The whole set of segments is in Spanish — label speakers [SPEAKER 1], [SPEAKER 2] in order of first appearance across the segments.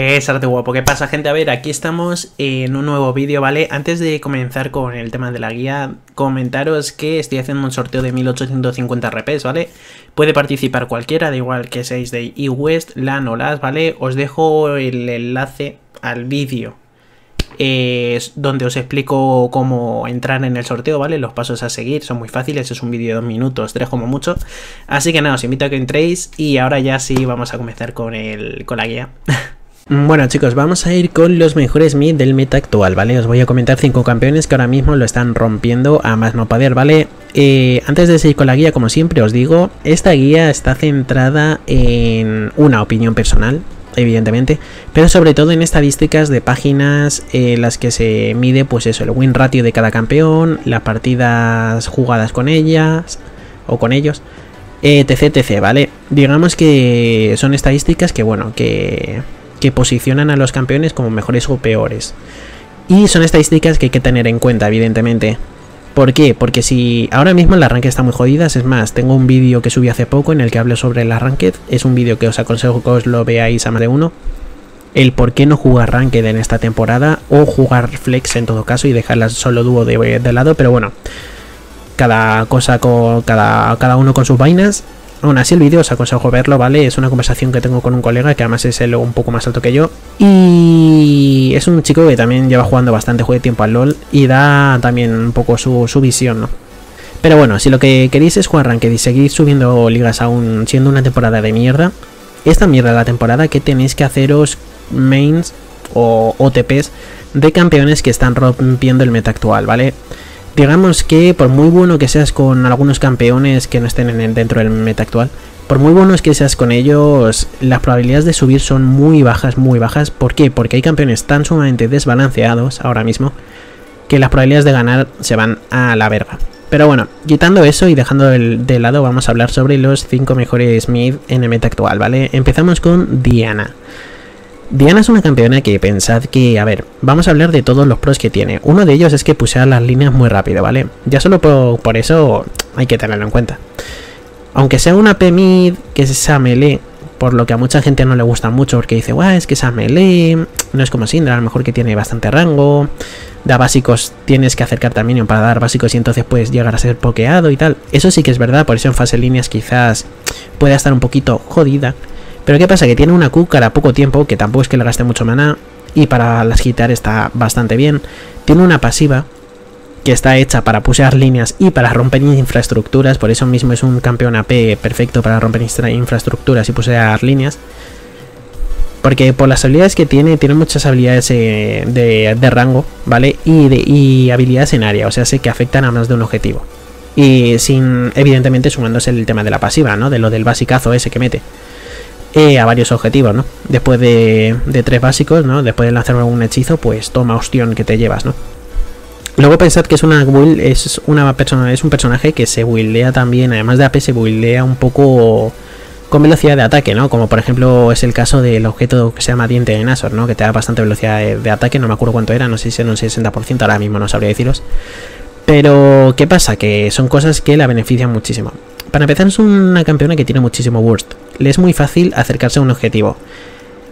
[SPEAKER 1] Es arte guapo. ¿Qué pasa, gente? A ver, aquí estamos en un nuevo vídeo, ¿vale? Antes de comenzar con el tema de la guía, comentaros que estoy haciendo un sorteo de 1850 RPs, ¿vale? Puede participar cualquiera, da igual que seáis de eWest, LAN o LAS, ¿vale? Os dejo el enlace al vídeo eh, donde os explico cómo entrar en el sorteo, ¿vale? Los pasos a seguir son muy fáciles, es un vídeo de dos minutos, tres como mucho. Así que nada, os invito a que entréis y ahora ya sí vamos a comenzar con, el, con la guía. Bueno chicos, vamos a ir con los mejores mid del meta actual, ¿vale? Os voy a comentar cinco campeones que ahora mismo lo están rompiendo a más no poder, ¿vale? Eh, antes de seguir con la guía, como siempre os digo, esta guía está centrada en una opinión personal, evidentemente, pero sobre todo en estadísticas de páginas en las que se mide, pues eso, el win ratio de cada campeón, las partidas jugadas con ellas o con ellos, etc, etc, ¿vale? Digamos que son estadísticas que, bueno, que que posicionan a los campeones como mejores o peores. Y son estadísticas que hay que tener en cuenta, evidentemente. ¿Por qué? Porque si ahora mismo el arranque está muy jodidas, es más, tengo un vídeo que subí hace poco en el que hablo sobre el arranque, es un vídeo que os aconsejo que os lo veáis a más de uno, el por qué no jugar ranked en esta temporada o jugar flex en todo caso y dejarla solo dúo de, de lado, pero bueno, cada cosa con cada, cada uno con sus vainas Aún así el vídeo os aconsejo verlo, ¿vale? Es una conversación que tengo con un colega que además es el un poco más alto que yo. Y es un chico que también lleva jugando bastante juego de tiempo al LOL y da también un poco su, visión, ¿no? Pero bueno, si lo que queréis es jugar ranked y seguir subiendo ligas aún siendo una temporada de mierda, esta mierda de la temporada que tenéis que haceros mains o OTPs de campeones que están rompiendo el meta actual, ¿vale? Digamos que por muy bueno que seas con algunos campeones que no estén en dentro del meta actual, por muy buenos que seas con ellos, las probabilidades de subir son muy bajas, muy bajas. ¿Por qué? Porque hay campeones tan sumamente desbalanceados ahora mismo que las probabilidades de ganar se van a la verga. Pero bueno, quitando eso y dejando de lado, vamos a hablar sobre los 5 mejores mid en el meta actual, ¿vale? Empezamos con Diana. Diana es una campeona que pensad que, a ver, vamos a hablar de todos los pros que tiene. Uno de ellos es que pusea las líneas muy rápido, ¿vale? Ya solo por, eso hay que tenerlo en cuenta. Aunque sea una P-Mid, que es esa melee, por lo que a mucha gente no le gusta mucho, porque dice, guau, es que esa melee no es como Syndra, a lo mejor que tiene bastante rango, da básicos, tienes que acercar minion para dar básicos y entonces puedes llegar a ser pokeado y tal. Eso sí que es verdad, por eso en fase líneas quizás pueda estar un poquito jodida. Pero ¿qué pasa? Que tiene una Q cada poco tiempo, que tampoco es que le gaste mucho mana, y para las quitar está bastante bien. Tiene una pasiva que está hecha para pusear líneas y para romper infraestructuras, por eso mismo es un campeón AP perfecto para romper infraestructuras y pusear líneas. Porque por las habilidades que tiene, tiene muchas habilidades eh, de, rango, ¿vale? Y habilidades en área, o sea, sé que afectan a más de un objetivo. Y sin, evidentemente, sumándose el tema de la pasiva, ¿no? De lo del basicazo ese que mete. Eh, a varios objetivos, ¿no? Después de, tres básicos, ¿no? Después de lanzar un hechizo, pues toma ostión que te llevas, ¿no? Luego pensad que es una build, es una persona, es un personaje que se buildea también, además de AP se buildea un poco con velocidad de ataque, ¿no? Como por ejemplo es el caso del objeto que se llama diente de Nasor, ¿no? Que te da bastante velocidad de, ataque, no me acuerdo cuánto era, no sé si era un 60%, ahora mismo no sabría deciros. Pero, ¿qué pasa? Que son cosas que la benefician muchísimo. Para empezar, es una campeona que tiene muchísimo burst le es muy fácil acercarse a un objetivo.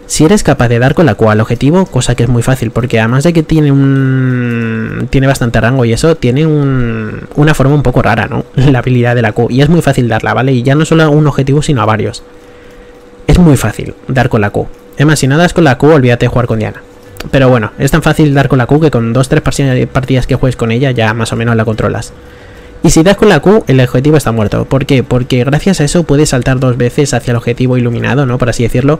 [SPEAKER 1] Si eres capaz de dar con la Q al objetivo, cosa que es muy fácil, porque además de que tiene un. tiene bastante rango y eso, tiene un, una forma un poco rara, ¿no? La habilidad de la Q. Y es muy fácil darla, ¿vale? Y ya no solo a un objetivo, sino a varios. Es muy fácil dar con la Q. Es más, si no das con la Q, olvídate de jugar con Diana. Pero bueno, es tan fácil dar con la Q que con 2-3 partidas que juegues con ella ya más o menos la controlas. Y si das con la Q, el objetivo está muerto. ¿Por qué? Porque gracias a eso puedes saltar dos veces hacia el objetivo iluminado, ¿no? Por así decirlo.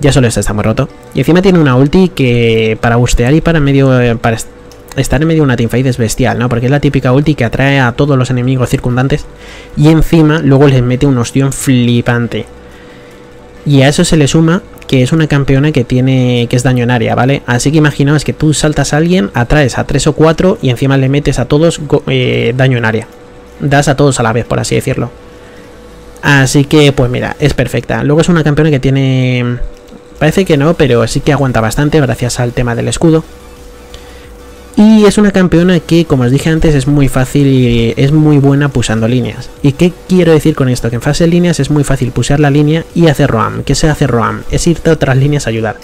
[SPEAKER 1] Ya solo está muy roto. Y encima tiene una ulti que para bustear y para medio... Eh, para estar en medio de una teamfight es bestial, ¿no? Porque es la típica ulti que atrae a todos los enemigos circundantes. Y encima luego les mete un ostión flipante. Y a eso se le suma que es una campeona que tiene que es daño en área, ¿vale? Así que imaginaos que tú saltas a alguien, atraes a 3 o 4 y encima le metes a todos eh, daño en área das a todos a la vez, por así decirlo. Así que, pues mira, es perfecta. Luego es una campeona que tiene... Parece que no, pero sí que aguanta bastante gracias al tema del escudo. Y es una campeona que, como os dije antes, es muy fácil y es muy buena pusando líneas. ¿Y qué quiero decir con esto? Que en fase de líneas es muy fácil pusar la línea y hacer roam. ¿Qué se hace roam? Es irte a otras líneas a ayudar.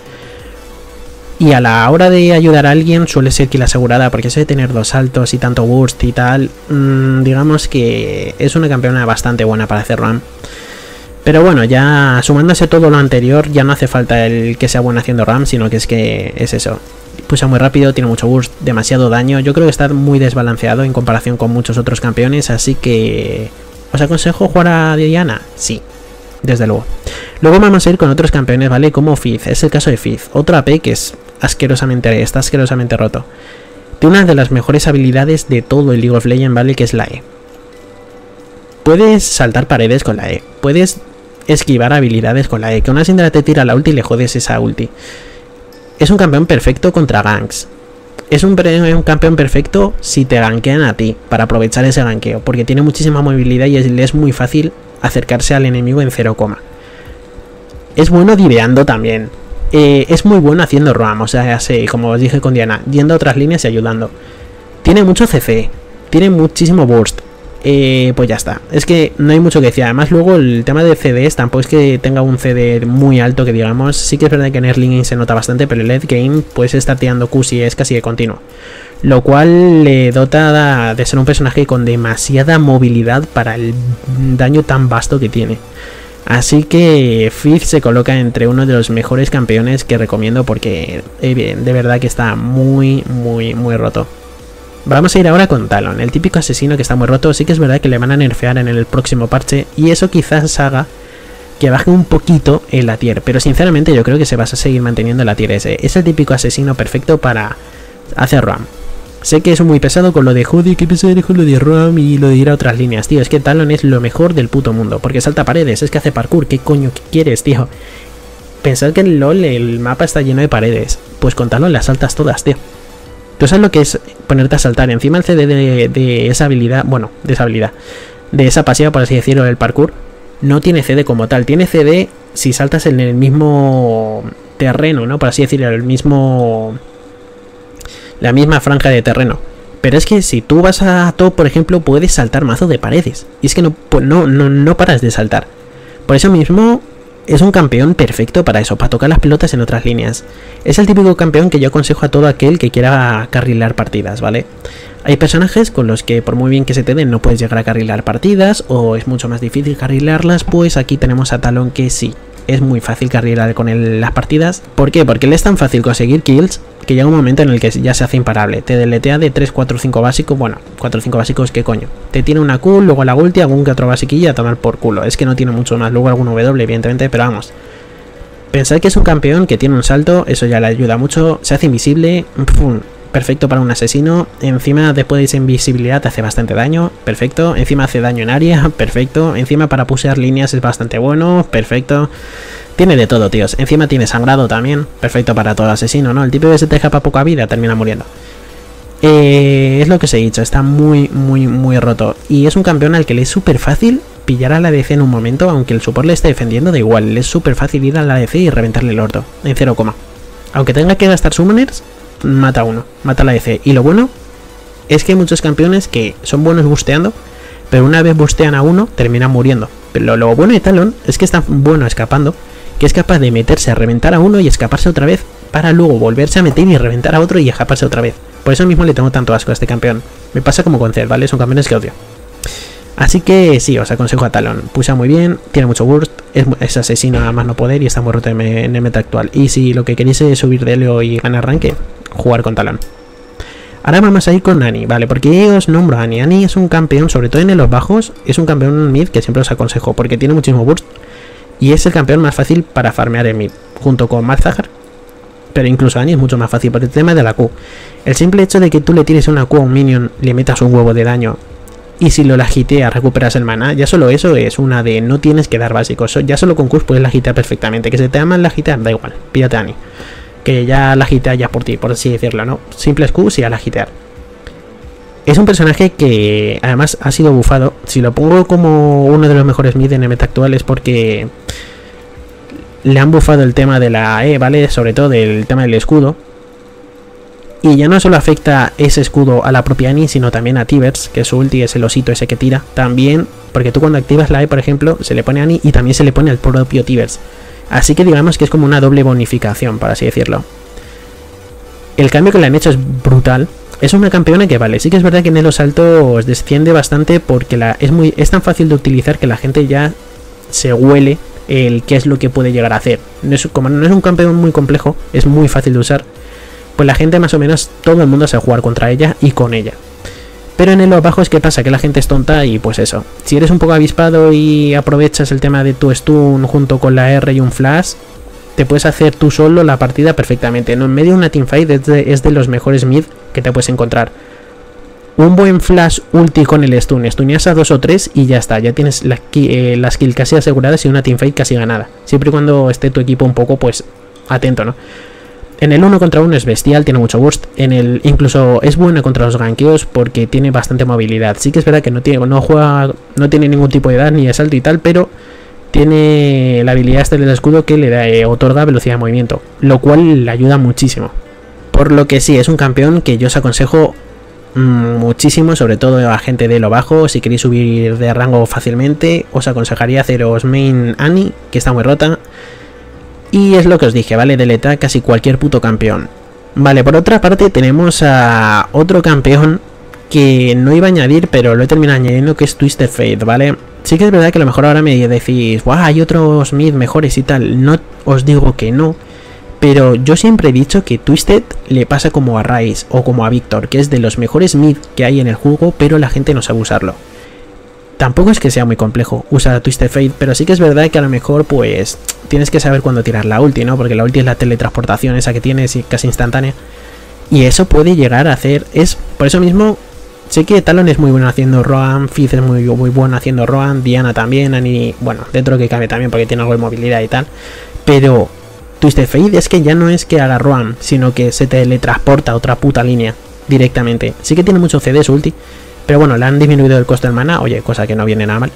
[SPEAKER 1] Y a la hora de ayudar a alguien suele ser que la asegurada, porque suele tener dos saltos y tanto burst y tal. Mmm, digamos que es una campeona bastante buena para hacer RAM. Pero bueno, ya sumándose todo lo anterior, ya no hace falta el que sea bueno haciendo RAM, sino que es que es eso. Pulsa muy rápido, tiene mucho burst, demasiado daño. Yo creo que está muy desbalanceado en comparación con muchos otros campeones, así que... ¿Os aconsejo jugar a Diana? Sí, desde luego. Luego vamos a ir con otros campeones, ¿vale? Como Fizz, es el caso de Fizz. Otro AP que es asquerosamente, está asquerosamente roto. Tiene una de las mejores habilidades de todo el League of Legends, ¿vale? Que es la E. Puedes saltar paredes con la E. Puedes esquivar habilidades con la E. Que una Syndra te tira la ulti y le jodes esa ulti. Es un campeón perfecto contra ganks. Es un, un, campeón perfecto si te gankean a ti, para aprovechar ese gankeo, porque tiene muchísima movilidad y es, es muy fácil acercarse al enemigo en 0, es bueno diveando también. Eh, es muy bueno haciendo roam, o sea, así, como os dije con Diana, yendo a otras líneas y ayudando. Tiene mucho CC, tiene muchísimo burst. Eh, pues ya está. Es que no hay mucho que decir. Además, luego el tema de CDs tampoco es que tenga un CD muy alto, que digamos. Sí que es verdad que en Early se nota bastante, pero el late game puedes estar tirando Q si es casi de continuo. Lo cual le dota de ser un personaje con demasiada movilidad para el daño tan vasto que tiene. Así que Fizz se coloca entre uno de los mejores campeones que recomiendo porque eh, de verdad que está muy, muy, muy roto. Vamos a ir ahora con Talon, el típico asesino que está muy roto. Sí que es verdad que le van a nerfear en el próximo parche y eso quizás haga que baje un poquito el la tier. Pero sinceramente yo creo que se va a seguir manteniendo la tier S. Es el típico asesino perfecto para hacer RAM. Sé que es muy pesado con lo de Judy, que pesado con lo de RAM y lo de ir a otras líneas, tío. Es que Talon es lo mejor del puto mundo. Porque salta paredes, es que hace parkour. ¿Qué coño quieres, tío? Pensad que en LOL el mapa está lleno de paredes. Pues con Talon las saltas todas, tío. Tú sabes lo que es ponerte a saltar. Encima el CD de, esa habilidad, bueno, de esa habilidad, de esa pasiva, por así decirlo, del parkour, no tiene CD como tal. Tiene CD si saltas en el mismo terreno, ¿no? Por así decirlo, el mismo la misma franja de terreno. Pero es que si tú vas a top, por ejemplo, puedes saltar mazo de paredes. Y es que no, no, no, no paras de saltar. Por eso mismo es un campeón perfecto para eso, para tocar las pelotas en otras líneas. Es el típico campeón que yo aconsejo a todo aquel que quiera carrilar partidas, ¿vale? Hay personajes con los que por muy bien que se te den no puedes llegar a carrilar partidas o es mucho más difícil carrilarlas, pues aquí tenemos a Talón que sí, es muy fácil carrilar con él las partidas. ¿Por qué? Porque le es tan fácil conseguir kills que llega un momento en el que ya se hace imparable. Te deletea de 3, 4, 5 básicos. Bueno, 4 o 5 básicos, ¿qué coño? Te tiene una Q, luego la ulti, algún que otro basiquilla a tomar por culo. Es que no tiene mucho más. Luego algún W, evidentemente, pero vamos. Pensad que es un campeón que tiene un salto, eso ya le ayuda mucho. Se hace invisible, perfecto para un asesino. Encima, después de esa invisibilidad, te hace bastante daño, perfecto. Encima hace daño en área, perfecto. Encima, para pusear líneas es bastante bueno, perfecto. Tiene de todo, tíos. Encima tiene sangrado también. Perfecto para todo asesino, ¿no? El tipo que se te para poca vida termina muriendo. Eh, es lo que os he dicho. Está muy, muy, muy roto. Y es un campeón al que le es súper fácil pillar a la DC en un momento. Aunque el support le esté defendiendo, da igual. Le es súper fácil ir a la DC y reventarle el orto. En 0, aunque tenga que gastar summoners, mata a uno. Mata a la DC. Y lo bueno es que hay muchos campeones que son buenos busteando. Pero una vez bustean a uno, terminan muriendo. Pero lo bueno de Talon es que está bueno escapando que es capaz de meterse a reventar a uno y escaparse otra vez para luego volverse a meter y reventar a otro y escaparse otra vez. Por eso mismo le tengo tanto asco a este campeón. Me pasa como con Cell, ¿vale? Son campeones que odio. Así que sí, os aconsejo a Talon. Pusa muy bien, tiene mucho burst, es, asesino a más no poder y está muy roto en, el meta actual. Y si lo que queréis es subir de Leo y ganar ranque, jugar con Talon. Ahora vamos a ir con Nani, ¿vale? Porque os nombro a Ani. Ani es un campeón, sobre todo en los bajos, es un campeón mid que siempre os aconsejo porque tiene muchísimo burst y es el campeón más fácil para farmear en mid, junto con Malzahar. Pero incluso Ani es mucho más fácil por el tema de la Q. El simple hecho de que tú le tires una Q a un minion, le metas un huevo de daño y si lo lagiteas recuperas el mana, ya solo eso es una de no tienes que dar básicos. Ya solo con Q puedes lagitear perfectamente. Que se te aman lagitear, da igual, pídate a Ani. Que ya lagitea ya por ti, por así decirlo, ¿no? Simples Q y a lagitear. Es un personaje que además ha sido bufado. Si lo pongo como uno de los mejores mid en el meta actual es porque le han bufado el tema de la E, ¿vale? Sobre todo el tema del escudo. Y ya no solo afecta ese escudo a la propia Annie, sino también a Tivers, que su ulti es el osito ese que tira. También, porque tú cuando activas la E, por ejemplo, se le pone a Annie y también se le pone al propio Tivers. Así que digamos que es como una doble bonificación, por así decirlo. el cambio que le han hecho es brutal. Es una campeona que vale, sí que es verdad que en los saltos desciende bastante porque es, muy, es tan fácil de utilizar que la gente ya se huele el qué es lo que puede llegar a hacer. No es, como no es un campeón muy complejo, es muy fácil de usar. Pues la gente más o menos, todo el mundo sabe jugar contra ella y con ella. Pero en el bajo es que pasa que la gente es tonta y pues eso. Si eres un poco avispado y aprovechas el tema de tu stun junto con la R y un flash, te puedes hacer tú solo la partida perfectamente. ¿no? En medio de una teamfight es de, es de los mejores mid que te puedes encontrar. Un buen flash ulti con el stun, stuneas a dos o tres y ya está, ya tienes la, eh, las kill casi aseguradas y una teamfight casi ganada. Siempre y cuando esté tu equipo un poco pues atento, ¿no? En el uno contra uno es bestial, tiene mucho burst. En el incluso es buena contra los gankeos porque tiene bastante movilidad. Sí que es verdad que no tiene, no juega, no tiene ningún tipo de edad ni de salto y tal, pero tiene la habilidad este del escudo que le da, eh, otorga velocidad de movimiento, lo cual le ayuda muchísimo. Por lo que sí, es un campeón que yo os aconsejo mm, muchísimo, sobre todo a gente de lo bajo. Si queréis subir de rango fácilmente, os aconsejaría haceros main Annie, que está muy rota. Y es lo que os dije, ¿vale? Deleta casi cualquier puto campeón. Vale, por otra parte tenemos a otro campeón que no iba a añadir, pero lo he terminado añadiendo, que es Twister Fate, ¿vale? Sí que es verdad que a lo mejor ahora me decís, Buah, hay otros mid mejores y tal. No os digo que no. Pero yo siempre he dicho que Twisted le pasa como a Rise o como a Victor, que es de los mejores mid que hay en el juego, pero la gente no sabe usarlo. Tampoco es que sea muy complejo usar Twisted Fate, pero sí que es verdad que a lo mejor pues tienes que saber cuándo tirar la ulti, ¿no? Porque la ulti es la teletransportación esa que tienes casi instantánea. Y eso puede llegar a hacer, es por eso mismo, sé que Talon es muy bueno haciendo Roam, Fizz es muy, muy bueno haciendo Roam, Diana también, Ani, bueno, dentro que cabe también porque tiene algo de movilidad y tal. Pero Twisted Fate es que ya no es que haga Roam, sino que se teletransporta a otra puta línea directamente. Sí que tiene mucho CD su ulti, pero bueno, le han disminuido el coste del mana, oye, cosa que no viene nada mal.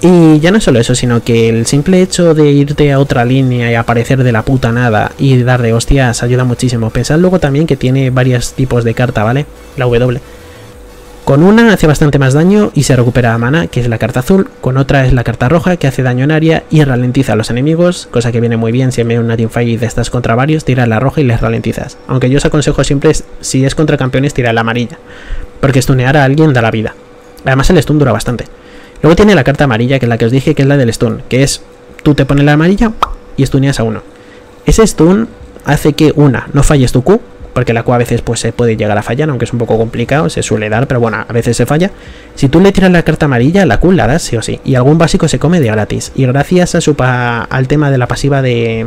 [SPEAKER 1] Y ya no es solo eso, sino que el simple hecho de irte a otra línea y aparecer de la puta nada y darle hostias ayuda muchísimo. Pensad luego también que tiene varios tipos de carta, ¿vale? La W. Con una hace bastante más daño y se recupera mana, que es la carta azul. Con otra es la carta roja, que hace daño en área y ralentiza a los enemigos, cosa que viene muy bien si de una teamfight de estas contra varios, tira la roja y les ralentizas. Aunque yo os aconsejo siempre, si es contra campeones, tira la amarilla porque stunear a alguien da la vida. Además el stun dura bastante. Luego tiene la carta amarilla, que es la que os dije, que es la del stun, que es tú te pones la amarilla y stuneas a uno. Ese stun hace que, una, no falles tu Q, porque la Q a veces pues, se puede llegar a fallar, aunque es un poco complicado, se suele dar, pero bueno, a veces se falla. Si tú le tiras la carta amarilla, la Q la das sí o sí, y algún básico se come de gratis. Y gracias a su al tema de la pasiva de,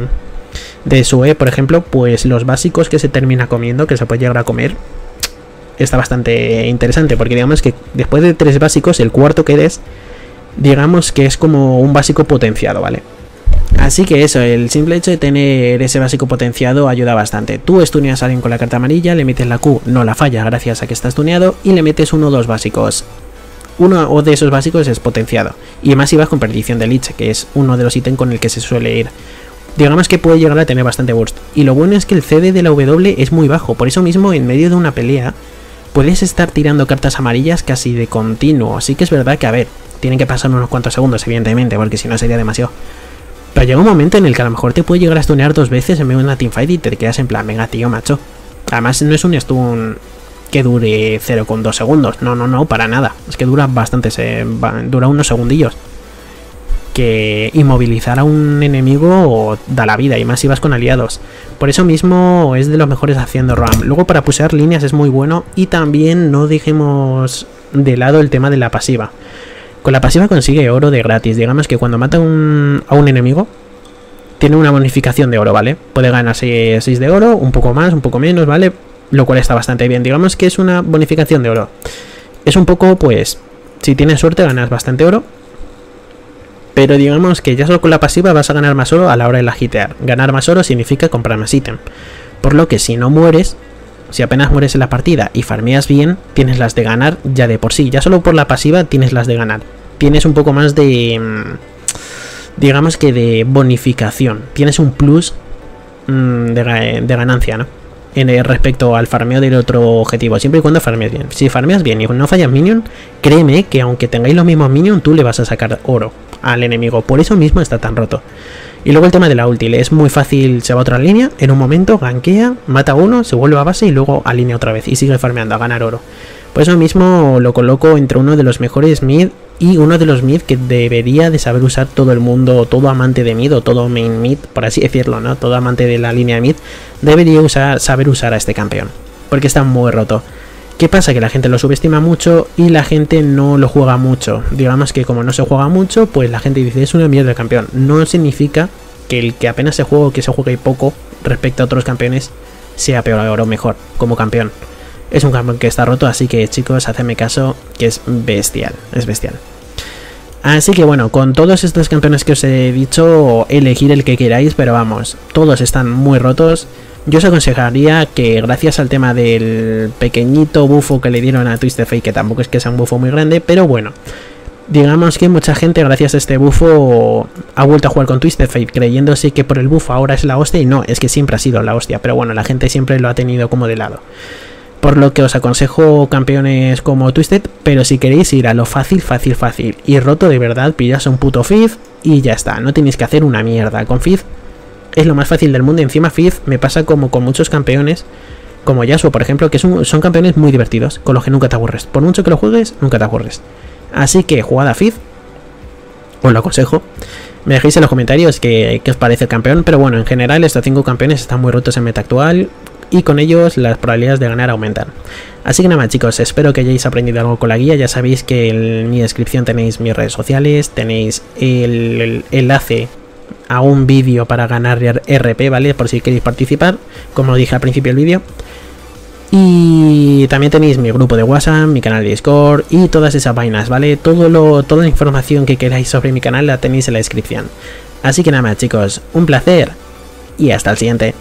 [SPEAKER 1] de su E, por ejemplo, pues los básicos que se termina comiendo, que se puede llegar a comer, está bastante interesante, porque digamos que después de tres básicos, el cuarto que des, digamos que es como un básico potenciado, ¿vale? Así que eso, el simple hecho de tener ese básico potenciado ayuda bastante. Tú estuneas a alguien con la carta amarilla, le metes la Q, no la falla gracias a que está estuneado, y le metes uno o dos básicos. Uno de esos básicos es potenciado. Y además si vas con perdición de Lich, que es uno de los ítems con el que se suele ir. Digamos que puede llegar a tener bastante burst. Y lo bueno es que el CD de la W es muy bajo, por eso mismo en medio de una pelea puedes estar tirando cartas amarillas casi de continuo. Así que es verdad que, a ver, tienen que pasar unos cuantos segundos, evidentemente, porque si no sería demasiado. Pero llega un momento en el que a lo mejor te puede llegar a stunear dos veces en medio de una teamfight y te quedas en plan, venga, tío, macho. Además, no es un stun que dure 0,2 segundos. No, no, no, para nada. Es que dura bastante, se, dura unos segundillos que inmovilizar a un enemigo da la vida, y más si vas con aliados. Por eso mismo es de los mejores haciendo RAM. Luego para pusear líneas es muy bueno y también no dejemos de lado el tema de la pasiva. Con la pasiva consigue oro de gratis. Digamos que cuando mata a un enemigo, tiene una bonificación de oro, ¿vale? Puede ganar 6 de oro, un poco más, un poco menos, ¿vale? Lo cual está bastante bien. Digamos que es una bonificación de oro. Es un poco, pues, si tienes suerte ganas bastante oro pero digamos que ya solo con la pasiva vas a ganar más oro a la hora de la hitear. Ganar más oro significa comprar más ítem. Por lo que si no mueres, si apenas mueres en la partida y farmeas bien, tienes las de ganar ya de por sí. Ya solo por la pasiva tienes las de ganar. Tienes un poco más de... Mm, digamos que de bonificación. Tienes un plus mm, de, de ganancia, ¿no? En respecto al farmeo del otro objetivo, siempre y cuando farmeas bien. Si farmeas bien y no fallas minion, créeme que aunque tengáis los mismos minions, tú le vas a sacar oro al enemigo. Por eso mismo está tan roto. Y luego el tema de la ulti, es muy fácil, se va a otra línea, en un momento, ganquea, mata a uno, se vuelve a base y luego alinea otra vez y sigue farmeando a ganar oro. Pues eso mismo lo coloco entre uno de los mejores mid y uno de los mid que debería de saber usar todo el mundo, todo amante de mid o todo main mid, por así decirlo, ¿no? Todo amante de la línea mid debería usar, saber usar a este campeón, porque está muy roto. ¿Qué pasa? Que la gente lo subestima mucho y la gente no lo juega mucho. Digamos que como no se juega mucho, pues la gente dice es una mierda de campeón. No significa que el que apenas se juega o que se juegue poco respecto a otros campeones sea peor o mejor como campeón. Es un campeón que está roto, así que chicos, hacedme caso, que es bestial, es bestial. Así que bueno, con todos estos campeones que os he dicho, elegir el que queráis, pero vamos, todos están muy rotos. Yo os aconsejaría que gracias al tema del pequeñito bufo que le dieron a Twisted Fate, que tampoco es que sea un bufo muy grande, pero bueno, digamos que mucha gente gracias a este bufo ha vuelto a jugar con Twisted Fate creyéndose que por el bufo ahora es la hostia y no, es que siempre ha sido la hostia, pero bueno, la gente siempre lo ha tenido como de lado. Por lo que os aconsejo campeones como Twisted, pero si queréis ir a lo fácil, fácil, fácil y roto de verdad, pillas un puto Fizz y ya está, no tenéis que hacer una mierda. Con Fizz es lo más fácil del mundo. Encima Fizz me pasa como con muchos campeones, como Yasuo, por ejemplo, que son, son campeones muy divertidos, con los que nunca te aburres. Por mucho que lo juegues, nunca te aburres. Así que jugad a Fizz, os lo aconsejo. Me dejéis en los comentarios qué, os parece el campeón, pero bueno, en general estos cinco campeones están muy rotos en meta actual y con ellos las probabilidades de ganar aumentan. Así que nada más chicos, espero que hayáis aprendido algo con la guía, ya sabéis que en mi descripción tenéis mis redes sociales, tenéis el enlace a un vídeo para ganar RP, ¿vale? Por si queréis participar, como dije al principio del vídeo. Y también tenéis mi grupo de WhatsApp, mi canal de Discord y todas esas vainas, ¿vale? Todo lo, toda la información que queráis sobre mi canal la tenéis en la descripción. Así que nada más chicos, un placer y hasta el siguiente.